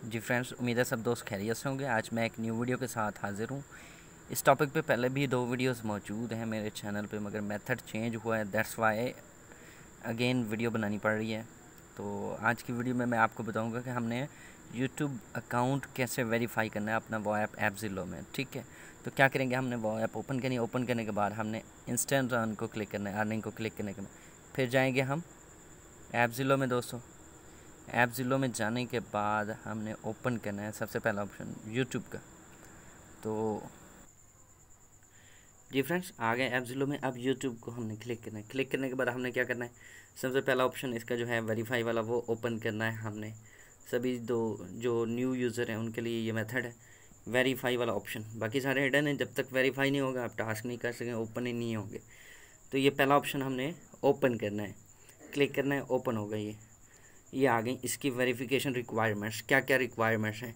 जी friends, उम्मीद है सब दोस्त खैरियत से होंगे। आज मैं एक न्यू वीडियो के साथ हाज़िर हूँ। इस टॉपिक पे पहले भी दो वीडियोस मौजूद हैं मेरे चैनल पे, मगर मेथड चेंज हुआ है दैट्स वाई अगेन वीडियो बनानी पड़ रही है। तो आज की वीडियो में मैं आपको बताऊँगा कि हमने यूट्यूब अकाउंट कैसे वेरीफाई करना है अपना वो ऐप ऐप ज़िलो में, ठीक है? तो क्या करेंगे, हमने वो ऐप ओपन करनी ओपन करने के बाद हमने इंस्टेंट रन को क्लिक करना है अर्निंग को क्लिक करने के बाद। फिर जाएँगे हम ऐप ज़िलो में दोस्तों। ऐप ज़िलो में जाने के बाद हमने ओपन करना है सबसे पहला ऑप्शन यूट्यूब का। तो जी फ्रेंड्स, आ गए ऐप ज़िलो में। अब यूट्यूब को हमने क्लिक करना है। क्लिक करने के बाद हमने क्या करना है? सबसे पहला ऑप्शन इसका जो है वेरीफाई वाला, वो ओपन करना है हमने। सभी दो, जो न्यू यूज़र हैं, उनके लिए ये मेथड है, वेरीफाई वाला ऑप्शन। बाकी सारे हिडन हैं, जब तक वेरीफाई नहीं होगा, आप टास्क नहीं कर सकें ओपन ही नहीं होंगे। तो ये पहला ऑप्शन हमने ओपन करना है। क्लिक करना है, ओपन होगा ये। ये आ गई इसकी वेरिफिकेशन रिक्वायरमेंट्स क्या क्या रिक्वायरमेंट्स हैं?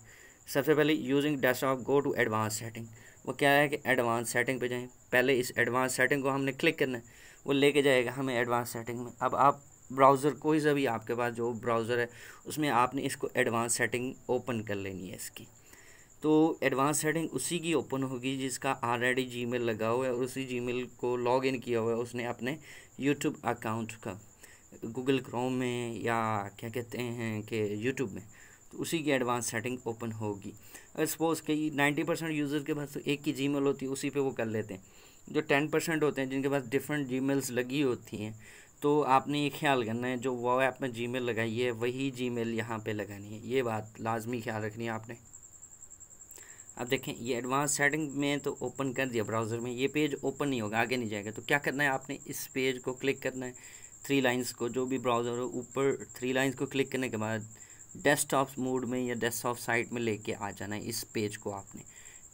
सबसे पहले using desktop go to advance setting वो क्या है कि एडवांस सेटिंग पे जाएँ। पहले इस एडवांस सेटिंग को हमने क्लिक करना है। वो लेके जाएगा हमें एडवांस सेटिंग में। अब आप ब्राउज़र कोई सा भी आपके पास जो ब्राउज़र है, उसमें आपने इसको एडवांस सेटिंग ओपन कर लेनी है इसकी। तो एडवांस सेटिंग उसी की ओपन होगी जिसका ऑलरेडी जीमेल लगा हुआ है और उसी जीमेल को लॉग इन किया हुआ है उसने अपने यूट्यूब अकाउंट का। गूगल क्रोम में या क्या कहते हैं कि यूट्यूब में तो उसी की एडवांस सेटिंग ओपन होगी। अगर सपोज़ कई नाइन्टी परसेंट यूज़र के पास तो एक ही जी होती है उसी पे वो कर लेते हैं। जो टेन परसेंट होते हैं, जिनके पास डिफरेंट जी लगी होती हैं तो आपने ये ख्याल करना है, जो वो ऐप में जी लगाई है, वही जी मेल यहाँ पर लगानी है। ये बात लाजमी ख्याल रखनी है आपने। अब देखें, ये एडवांस सेटिंग में तो ओपन कर दिया ब्राउज़र में, ये पेज ओपन नहीं होगा, आगे नहीं जाएगा। तो क्या करना है आपने, इस पेज को क्लिक करना है। थ्री लाइंस को, जो भी ब्राउज़र हो, ऊपर थ्री लाइंस को क्लिक करने के बाद डेस्कटॉप मोड में या डेस्कटॉप साइट में लेके आ जाना है इस पेज को आपने।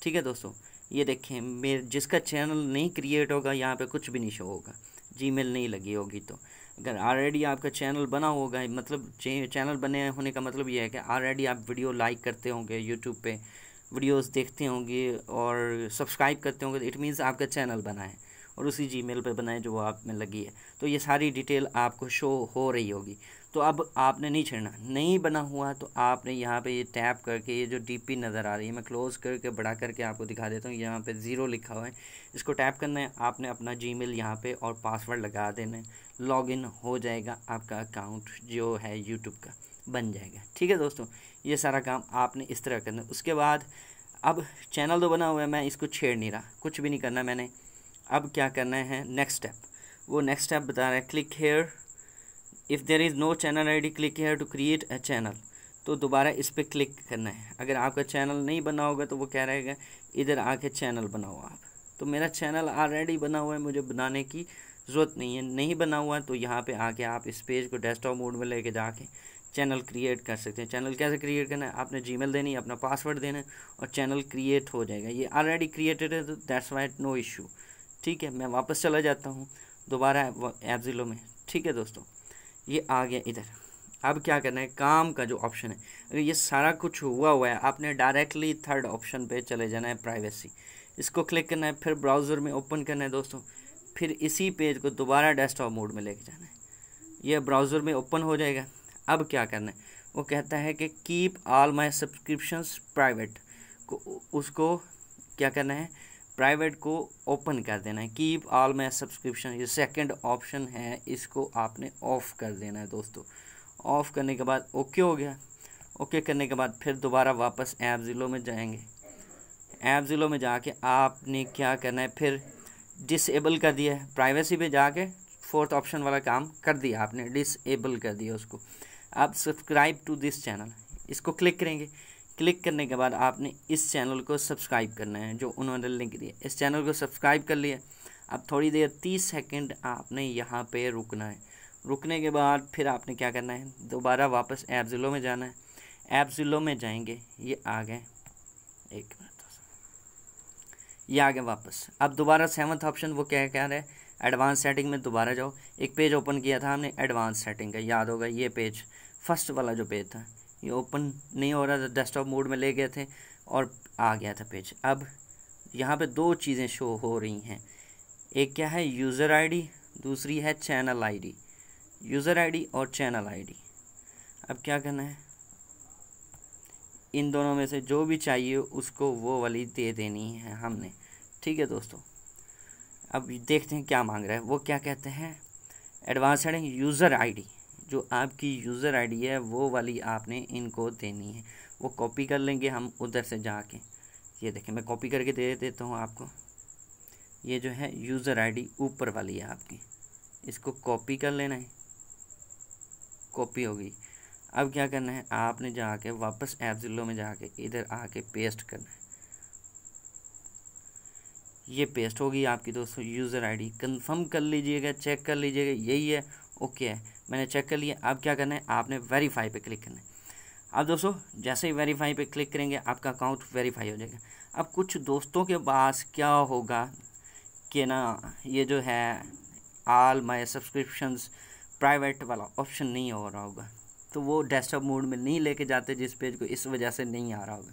ठीक है दोस्तों? ये देखें, मेरे जिसका चैनल नहीं क्रिएट होगा, यहाँ पे कुछ भी नहीं शो होगा। जीमेल नहीं लगी होगी तो। अगर ऑलरेडी आपका चैनल बना होगा मतलब चैनल बने होने का मतलब ये है कि ऑलरेडी आप वीडियो लाइक करते होंगे यूट्यूब पे वीडियोस देखते होंगे और सब्सक्राइब करते होंगे तो इट मीन्स आपका चैनल बना है। और उसी जी पर बनाए जो आप में लगी है। तो ये सारी डिटेल आपको शो हो रही होगी। तो अब आपने नहीं छेड़ना। नहीं बना हुआ तो आपने यहाँ पे ये टैप करके ये जो डीपी नज़र आ रही है, मैं क्लोज़ करके, बड़ा करके आपको दिखा देता हूँ। यहाँ पे ज़ीरो लिखा हुआ है। इसको टैप करना है। आपने अपना जी मेल यहाँ पर और पासवर्ड लगा देना है। लॉगिन हो जाएगा आपका अकाउंट जो है यूट्यूब का। बन जाएगा। ठीक है दोस्तों, ये सारा काम आपने इस तरह करना है। उसके बाद अब चैनल तो बना हुआ है, मैं इसको छेड़ नहीं रहा। कुछ भी नहीं करना मैंने। अब क्या करना है नेक्स्ट स्टेप वो नेक्स्ट स्टेप बता रहा है click here if there is no channel I D click here to create a channel तो दोबारा इस पर क्लिक करना है. अगर आपका चैनल नहीं बना होगा तो वो कह रहेगा इधर आके चैनल बनाओ आप. तो मेरा चैनल ऑलरेडी बना हुआ है, मुझे बनाने की ज़रूरत नहीं है. नहीं बना हुआ तो यहाँ पे आके आप इस पेज को डेस्कटॉप मोड में लेके जाके चैनल क्रिएट कर सकते हैं. चैनल कैसे क्रिएट करना है? आपने जीमेल देनी है, अपना पासवर्ड देना है और चैनल क्रिएट हो जाएगा. ये ऑलरेडी क्रिएटेड है तो दैट्स वाइट नो इशू ठीक है, मैं वापस चला जाता हूँ दोबारा ऐप ज़िलो में। ठीक है दोस्तों, ये आ गया इधर। अब क्या करना है, काम का जो ऑप्शन है, अगर ये सारा कुछ हुआ हुआ है, आपने डायरेक्टली थर्ड ऑप्शन पे चले जाना है प्राइवेसी इसको क्लिक करना है, फिर ब्राउज़र में ओपन करना है दोस्तों, फिर इसी पेज को दोबारा डेस्कटॉप मोड में लेके जाना है। ये ब्राउज़र में ओपन हो जाएगा। अब क्या करना है, वो कहता है कि keep all my subscriptions private को उसको क्या करना है प्राइवेट को ओपन कर देना है। कीप ऑल माई सब्सक्रिप्शन ये सेकंड ऑप्शन है, इसको आपने ऑफ़ कर देना है दोस्तों। ऑफ़ करने के बाद ओके हो गया। ओके करने के बाद फिर दोबारा वापस ऐप ज़िलो में जाएँगे। ऐप ज़िलो में जाके आपने क्या करना है? फिर डिसेबल कर दिया है। प्राइवेसी पे जाके फोर्थ ऑप्शन वाला काम कर दिया आपने। डिसेबल कर दिया उसको। आप सब्सक्राइब टू दिस चैनल इसको क्लिक करेंगे। क्लिक करने के बाद आपने इस चैनल को सब्सक्राइब करना है, जो उन्होंने लिंक दिया। इस चैनल को सब्सक्राइब कर लिया। अब थोड़ी देर, तीस सेकंड आपने यहाँ पे रुकना है। रुकने के बाद फिर आपने क्या करना है? दोबारा वापस ऐप ज़िलो में जाना है। ऐप ज़िलो में जाएँगे। ये आ गए। एक मिनट ये आ गए वापस। अब दोबारा सेवन्थ ऑप्शन, वो क्या कह रहा है? एडवांस सेटिंग में दोबारा जाओ। एक पेज ओपन किया था हमने, एडवांस सेटिंग का। याद होगा, ये पेज, फ़र्स्ट वाला जो पेज था। ये ओपन नहीं हो रहा था डेस्कटॉप मोड में ले गए थे और आ गया था पेज। अब यहाँ पे दो चीज़ें शो हो रही हैं। एक क्या है? यूज़र आईडी दूसरी है चैनल आईडी यूज़र आईडी और चैनल आईडी अब क्या करना है? इन दोनों में से जो भी चाहिए उसको वो वाली दे देनी है हमने। ठीक है दोस्तों। अब देखते हैं क्या मांग रहा है। वो क्या कहते हैं? एडवांसड यूज़र आईडी जो आपकी यूज़र आईडी है, वो वाली आपने इनको देनी है। वो कॉपी कर लेंगे हम उधर से जाके। ये देखें, मैं कॉपी करके दे देता हूँ आपको। ये जो है यूज़र आईडी ऊपर वाली है आपकी। इसको कॉपी कर लेना है। कॉपी हो गई। अब क्या करना है? आपने जाके वापस ऐप जिलो में जाके इधर आके पेस्ट करना है। ये पेस्ट होगी आपकी दोस्तों यूज़र आईडी कंफर्म कर लीजिएगा चेक कर लीजिएगा, यही है। ओके है। मैंने चेक कर लिया। अब क्या करना है? आपने वेरीफाई पे क्लिक करना है। अब दोस्तों, जैसे ही वेरीफाई पे क्लिक करेंगे, आपका अकाउंट वेरीफाई हो जाएगा। अब कुछ दोस्तों के पास क्या होगा कि ना, ये जो है आल माई सब्सक्रिप्शंस प्राइवेट वाला ऑप्शन नहीं हो रहा होगा। तो वो डेस्कटॉप मोड में नहीं लेके जाते, जिस पेज को इस वजह से नहीं आ रहा होगा।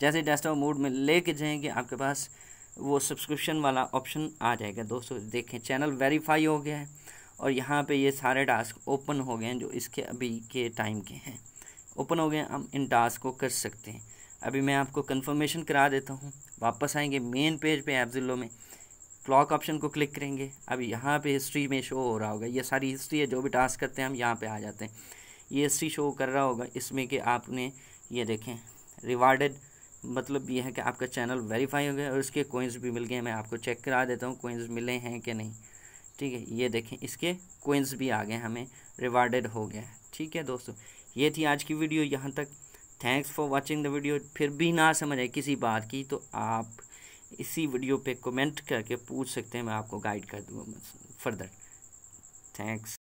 जैसे डेस्कटॉप मोड में लेके जाएँगे, आपके पास वो सब्सक्रिप्शन वाला ऑप्शन आ जाएगा। दोस्तों, देखें चैनल वेरीफाई हो गया है। और यहाँ पे ये सारे टास्क ओपन हो गए हैं जो इसके अभी के टाइम के हैं। ओपन हो गए हम इन टास्क को कर सकते हैं। अभी मैं आपको कंफर्मेशन करा देता हूँ। वापस आएँगे मेन पेज पे ऐप जिलो में। क्लॉक ऑप्शन को क्लिक करेंगे। अब यहाँ पे हिस्ट्री में शो हो रहा होगा। ये सारी हिस्ट्री है, जो भी टास्क करते हैं, हम यहाँ पे आ जाते हैं। ये हिस्ट्री शो कर रहा होगा। इसमें कि आपने ये देखें रिवार्डेड मतलब ये है कि आपका चैनल वेरीफाई हो गया और इसके कोइंस भी मिल गए मैं आपको चेक करा देता हूँ कोइंस मिले हैं कि नहीं। ठीक है, ये देखें, इसके कोइंस भी आ गए, हमें रिवार्डेड हो गया ठीक है दोस्तों, ये थी आज की वीडियो यहाँ तक। Thanks for watching the video फिर भी ना समझ आए किसी बात की तो आप इसी वीडियो पे कमेंट करके पूछ सकते हैं, मैं आपको गाइड कर दूँगा फर्दर थैंक्स